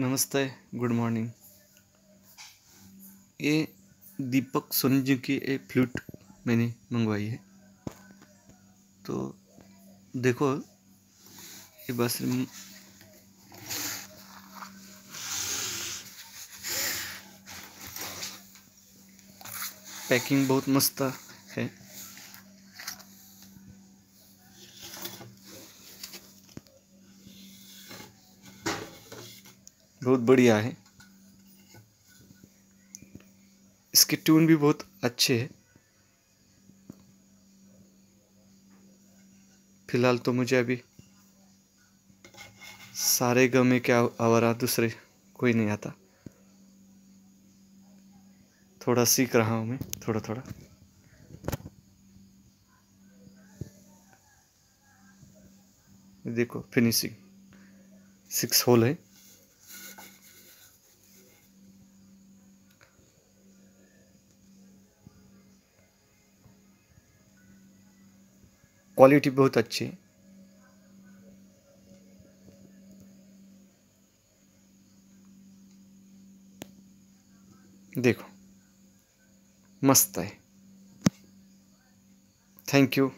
नमस्ते good morning ये दीपक सोनी जी की एक फ्लूट मैंने मंगवाई है। तो देखो, ये बस पैकिंग बहुत मस्त है बहुत बढ़िया है। इसके ट्यून भी बहुत अच्छे हैं। फ़िलहाल तो मुझे अभी सारे गमे के आवारा दूसरे कोई नहीं आता। थोड़ा सीख रहा हूँ मैं थोड़ा थोड़ा देखो फिनिशिंग सिक्स होल है। क्वालिटी बहुत अच्छी देखो मस्त है। Thank you